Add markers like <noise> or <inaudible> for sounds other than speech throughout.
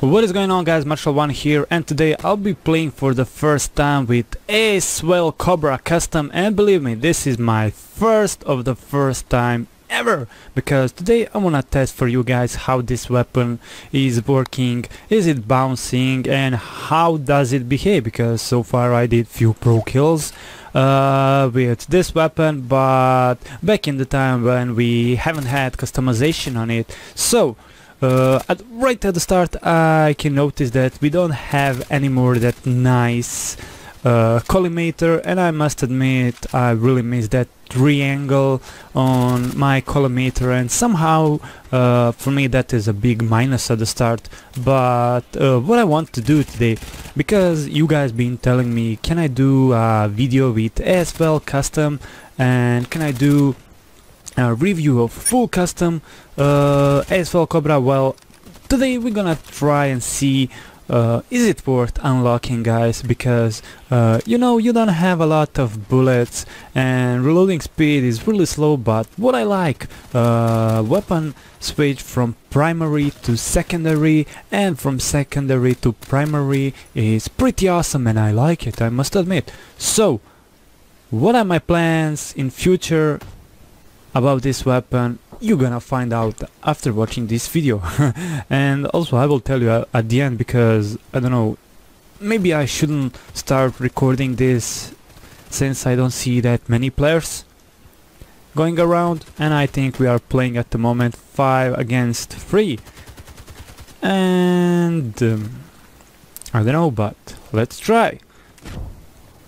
What is going on guys, MarshalONE here and today I'll be playing for the first time with AS Val Cobra Custom. And believe me, this is my first of the first time ever because today I wanna test for you guys how this weapon is working, is it bouncing and how does it behave? Because so far I did few pro kills uh, with this weapon but back in the time when we haven't had customization on it. So uh, at, right at the start I can notice that we don't have anymore that nice uh, collimator and I must admit I really miss that triangle on my collimator and somehow uh, for me that is a big minus at the start. But uh, what I want to do today because you guys been telling me can I do a video with AS Val custom and can I do a review of full custom uh, AS Val Cobra. Well today we're gonna try and see uh, is it worth unlocking guys? Because uh, you know you don't have a lot of bullets and reloading speed is really slow but what I like uh, weapon switch from primary to secondary and from secondary to primary is pretty awesome and I like it I must admit. So what are my plans in future about this weapon you're gonna find out after watching this video. <laughs> And also I will tell you at the end because I don't know maybe I shouldn't start recording this since I don't see that many players going around and I think we are playing at the moment 5 against 3 and um, I don't know but let's try.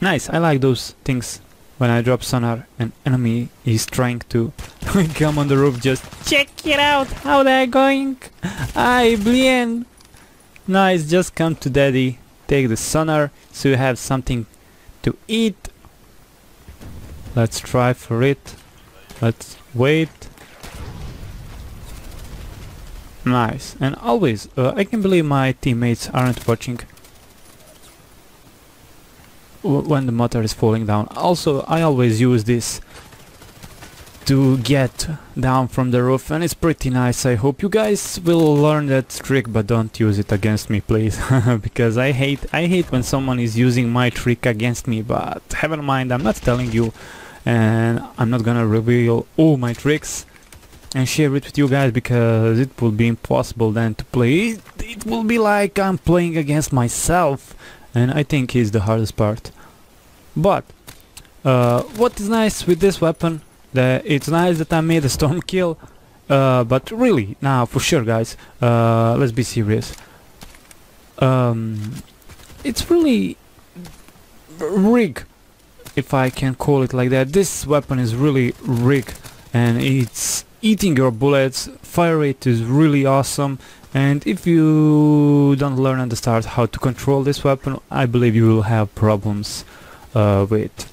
Nice I like those things when I drop sonar an enemy is trying to <laughs> come on the roof just check it out how they're going. I blien nice just come to daddy take the sonar so you have something to eat. Let's try for it. Let's wait. Nice and always uh, I can believe my teammates aren't watching when the motor is falling down. Also, I always use this to get down from the roof and it's pretty nice. I hope you guys will learn that trick but don't use it against me please <laughs> because I hate I hate when someone is using my trick against me but have in mind I'm not telling you and I'm not gonna reveal all my tricks and share it with you guys because it will be impossible then to play. It, it will be like I'm playing against myself and I think is the hardest part. But uh, what is nice with this weapon, that it's nice that I made a storm <laughs> kill, uh, but really, now for sure guys, uh, let's be serious. Um, it's really rig, if I can call it like that. This weapon is really rig and it's eating your bullets, fire rate is really awesome and if you don't learn at the start how to control this weapon, I believe you will have problems uh, with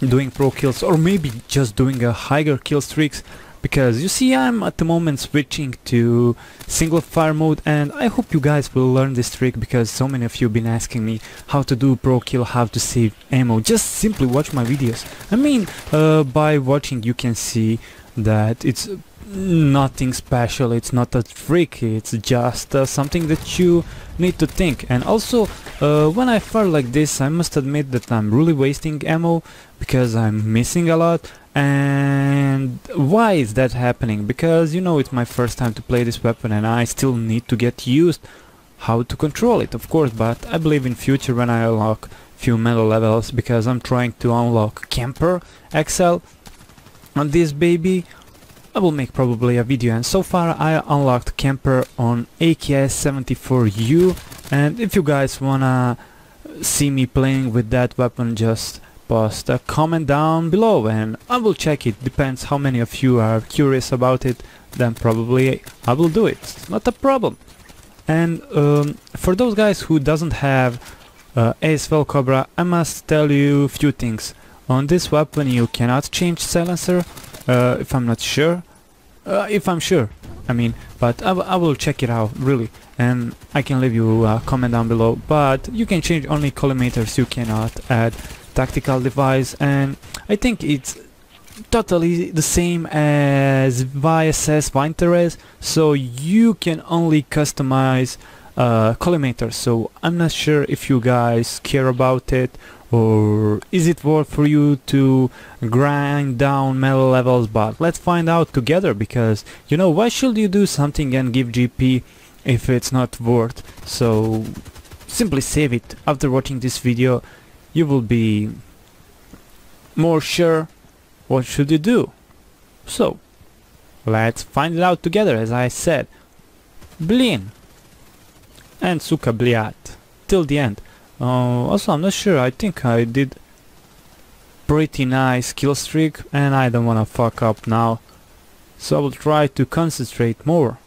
doing pro kills or maybe just doing a higher kill streaks because you see I'm at the moment switching to single fire mode and I hope you guys will learn this trick because so many of you have been asking me how to do pro kill, how to save ammo, just simply watch my videos. I mean uh, by watching you can see that it's nothing special, it's not a trick, it's just uh, something that you need to think. And also, uh, when I fire like this, I must admit that I'm really wasting ammo because I'm missing a lot. And why is that happening? Because you know it's my first time to play this weapon and I still need to get used how to control it, of course, but I believe in future when I unlock few medal levels because I'm trying to unlock Camper XL on this baby I will make probably a video and so far I unlocked camper on AKS-74U and if you guys wanna see me playing with that weapon just post a comment down below and I will check it. Depends how many of you are curious about it then probably I will do it. Not a problem. And um, for those guys who doesn't have uh, AS Val Cobra I must tell you few things. On this weapon you cannot change silencer uh, if I'm not sure. Uh, if I'm sure, I mean, but I, will check it out, really, and I can leave you a comment down below, but you can change only collimators, you cannot add tactical device, and I think it's totally the same as VSS Vintorez, so you can only customize uh, collimator so I'm not sure if you guys care about it or is it worth for you to grind down medal levels? But let's find out together because you know why should you do something and give GP if it's not worth? So simply save it. After watching this video you will be more sure what should you do. So let's find it out together as I said. Blin and Suka Bliat. Till the end uh, also, I'm not sure. I think I did pretty nice kill streak and I don't wanna fuck up now. So I will try to concentrate more.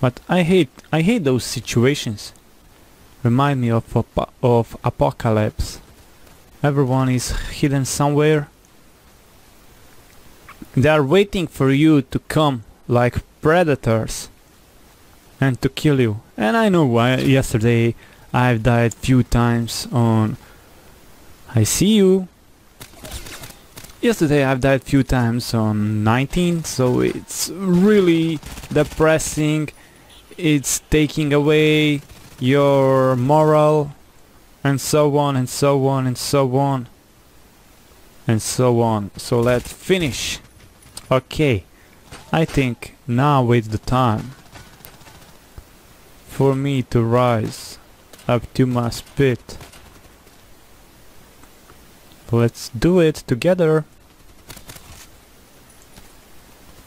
But I hate I hate those situations. Remind me of of apocalypse. Everyone is hidden somewhere. They are waiting for you to come like predators and to kill you. And I know why yesterday I've died few times on I see you. Yesterday I've died few times on 19 so it's really depressing. It's taking away your moral and so on and so on and so on and so on. So let's finish. Okay I think now is the time for me to rise up to my spit. Let's do it together.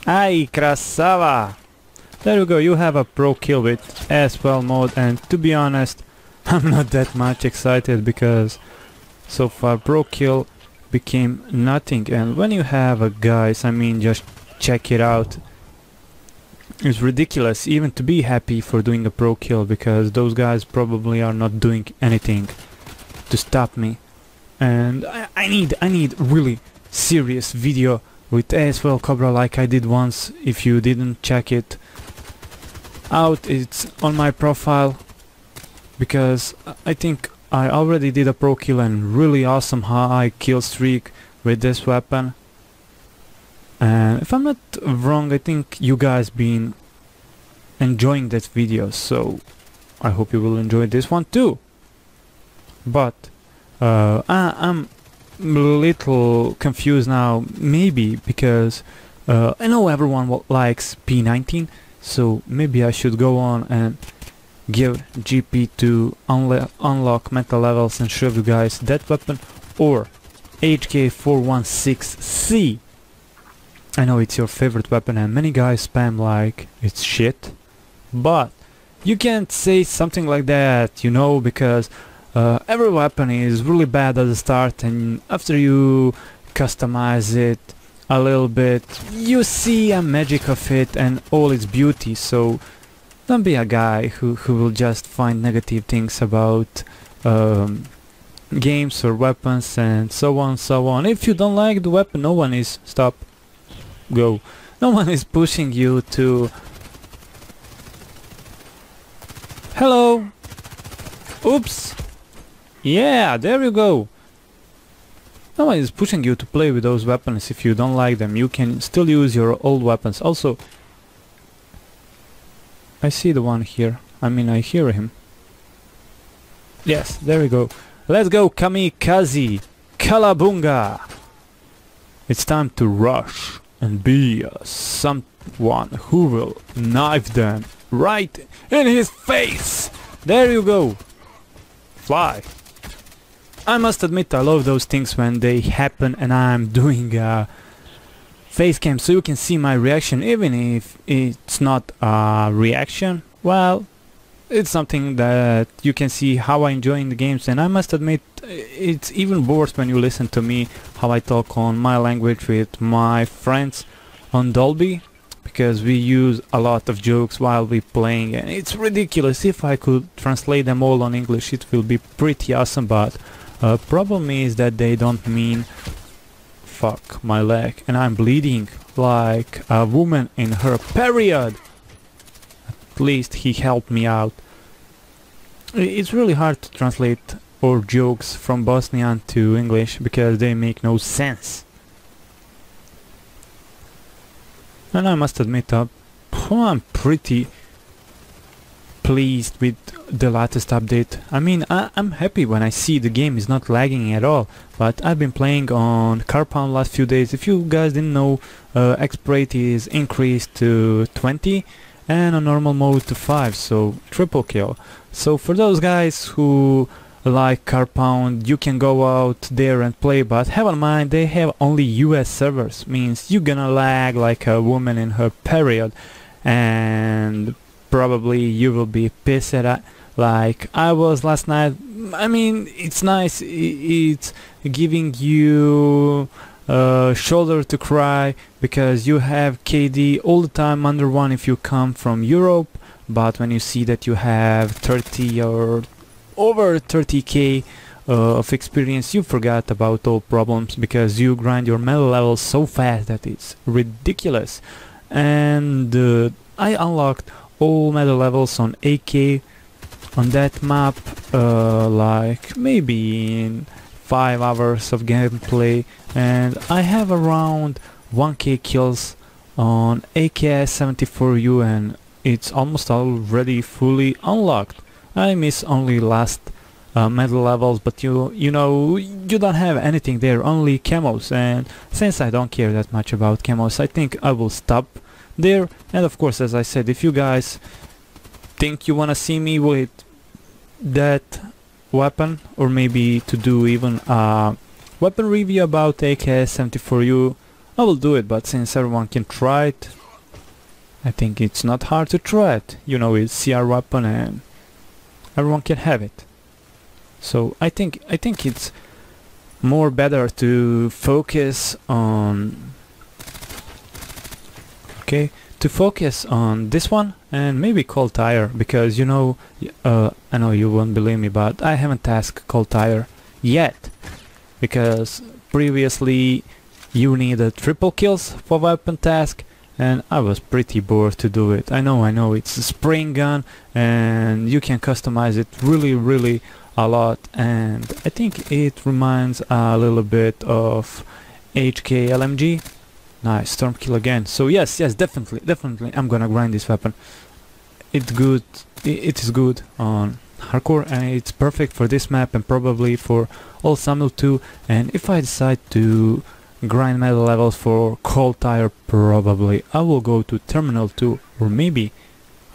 Ay, krasava! There you go, you have a pro kill with AS Val mode and to be honest, <laughs> I'm not that much excited because so far pro kill became nothing and when you have a guys, I mean just check it out it's ridiculous even to be happy for doing a pro kill because those guys probably are not doing anything to stop me. And I, I need I need really serious video with AS Val Cobra like I did once. If you didn't check it out it's on my profile because I think I already did a pro kill and really awesome high kill streak with this weapon and if I'm not wrong I think you guys been enjoying that video so I hope you will enjoy this one too. But uh, I, am a little confused now maybe because uh, I know everyone likes P19 so maybe I should go on and give GP to unlo unlock medal levels and show you guys that weapon or HK416C I know it's your favorite weapon and many guys spam like it's shit, but you can't say something like that, you know, because uh, every weapon is really bad at the start and after you customize it a little bit, you see a magic of it and all its beauty, so don't be a guy who, who will just find negative things about um, games or weapons and so on so on. If you don't like the weapon, no one is stop go. No one is pushing you to... Hello! Oops! Yeah, there you go! No one is pushing you to play with those weapons if you don't like them. You can still use your old weapons. Also, I see the one here. I mean, I hear him. Yes, there we go. Let's go, Kamikaze! Kalabunga! It's time to rush and be someone who will knife them right in his face. There you go. Fly. I must admit I love those things when they happen and I'm doing a face cam so you can see my reaction even if it's not a reaction. Well, it's something that you can see how I enjoy in the games and I must admit it's even worse when you listen to me how I talk on my language with my friends on Dolby because we use a lot of jokes while we playing and it's ridiculous. If I could translate them all on English it will be pretty awesome but uh, problem is that they don't mean fuck my leg and I'm bleeding like a woman in her period at least he helped me out. It's really hard to translate our jokes from Bosnian to English because they make no sense. And I must admit uh, I'm pretty pleased with the latest update. I mean, I, am happy when I see the game is not lagging at all, but I've been playing on Carpound last few days. If you guys didn't know, uh, exploit is increased to 20 and on normal mode to 5, so triple kill. So for those guys who like Carpound, you can go out there and play, but have in mind they have only US servers, means you're gonna lag like a woman in her period and probably you will be pissed at like I was last night. I mean, it's nice. It's giving you a shoulder to cry because you have KD all the time under one if you come from Europe. But when you see that you have 30 or over 30k uh, of experience, you forgot about all problems because you grind your medal levels so fast that it's ridiculous. And uh, I unlocked all medal levels on AK on that map uh, like maybe in 5 hours of gameplay and I have around 1k kills on AKS-74U and it's almost already fully unlocked. I miss only last uh, medal levels but you you know you don't have anything there only camos and since I don't care that much about camos I think I will stop there and of course as I said if you guys think you wanna see me with that weapon or maybe to do even a weapon review about AKS-74U I will do it but since everyone can try it I think it's not hard to try it. You know it's CR weapon and everyone can have it. So I think I think it's more better to focus on okay to focus on this one and maybe cold tire because you know uh, I know you won't believe me but I haven't tasked cold tire yet because previously you needed triple kills for weapon task and I was pretty bored to do it. I know, I know, it's a spring gun and you can customize it really, really a lot and I think it reminds a little bit of HK LMG Nice, storm kill again. So yes, yes, definitely, definitely, I'm gonna grind this weapon. It's good, it is good on hardcore and it's perfect for this map and probably for all Samuel 2 and if I decide to grind medal levels for cold tire probably I will go to terminal 2 or maybe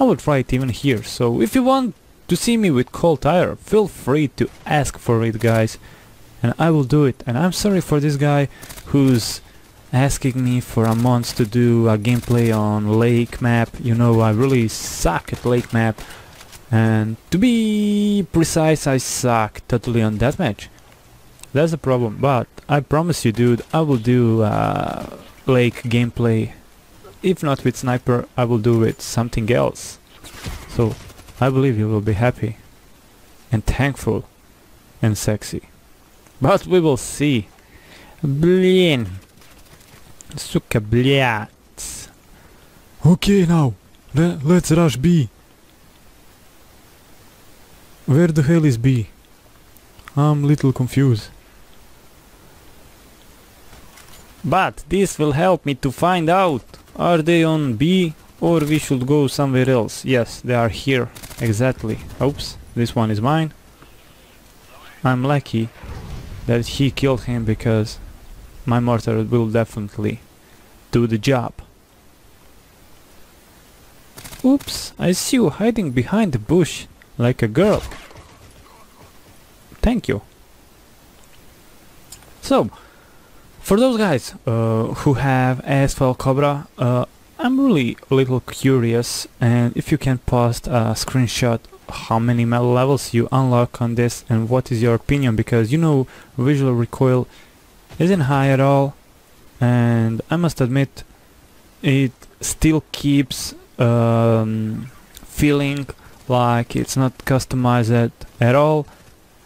I will try it even here so if you want to see me with cold tire feel free to ask for it guys and I will do it and I'm sorry for this guy who's asking me for a month to do a gameplay on lake map. You know, I really suck at lake map. And to be precise, I suck totally on that match. That's the problem, but I promise you dude, I will do uh, lake gameplay. If not with sniper, I will do with something else. So, I believe you will be happy and thankful and sexy. But we will see. Blin. Сука, блядь. Okay now, Le let's rush B. Where the hell is B? I'm little confused. But this will help me to find out. Are they on B or we should go somewhere else? Yes, they are here. Exactly. Oops, this one is mine. I'm lucky that he killed him because my mortar will definitely do the job. Oops, I see you hiding behind the bush like a girl. Thank you. So, for those guys uh, who have AS Val Cobra, uh, I'm really a little curious and if you can post a screenshot how many levels you unlock on this and what is your opinion because you know visual recoil isn't high at all and I must admit it still keeps um, feeling like it's not customized at all.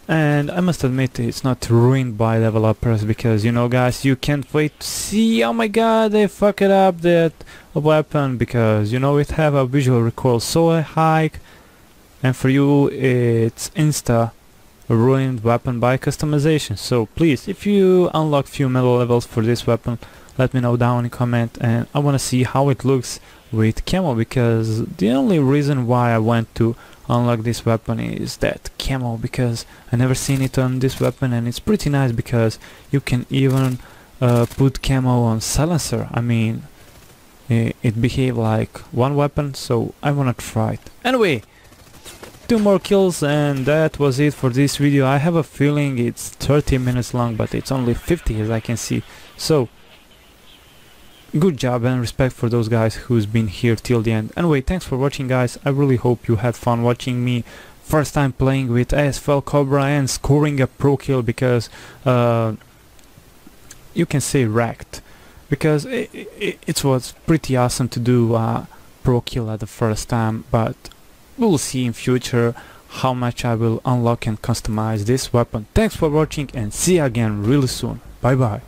And I must admit it's not ruined by developers because you know guys you can't wait to see oh my god they fuck it up that weapon because you know it have a visual recoil so high. And for you it's insta ruined weapon by customization. So please, if you unlock few medal levels for this weapon, let me know down in comment and I wanna see how it looks with camo because the only reason why I went to unlock this weapon is that camo because I never seen it on this weapon and it's pretty nice because you can even uh, put camo on silencer. I mean it, it behave like one weapon so I wanna try it. Anyway two more kills and that was it for this video. I have a feeling it's 30 minutes long but it's only 50 as I can see. So good job and respect for those guys who's been here till the end. Anyway, thanks for watching guys. I really hope you had fun watching me first time playing with AS Val Cobra and scoring a pro kill because uh, you can say wrecked because it, it, it was pretty awesome to do a pro kill at the first time but we'll see in future how much I will unlock and customize this weapon. Thanks for watching and see you again really soon. Bye bye.